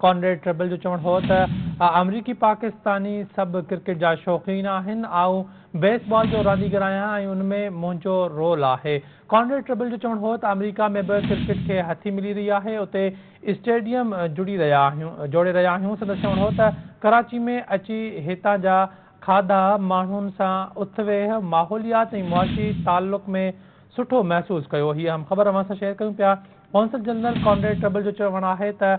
Conrad trouble जो चवणु हो। त अमरीकी, पाकिस्तानी सभु क्रिकेट जा शौक़ीन ऐं बेसबॉल जो रांदीगर आहियाँ ऐं उन में मुंहिंजो रोल आहे। कॉनरेड ट्रबल जो चवण हो त अमरीका में बि क्रिकेट खे हथी मिली रही आहे। उते स्टेडियम जुड़ी रहिया आहियूं जोड़े रहिया आहियूं। संदसि चवणु हो त कराची में अची हितां जा खाधा माण्हुनि सां उथवेह माहौलियात मुआशी तालुक़ में सुठो महसूसु कयो। हीअ हम ख़बर अवां सां शेयर कयूं पिया। कौंसल जनरल कॉनरेड ट्रबल जो चवणु आहे त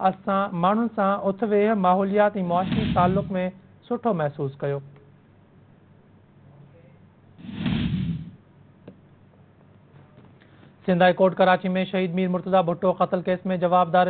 असां माण्हुनि सां उथवेह माहौलियात ऐं मुआशी तालुक़ में सुठो महसूसु कयो। सिंधाई कोर्ट कराची में शहीद मीर मुर्तुदा भुट्टो क़तल केस में जवाबदार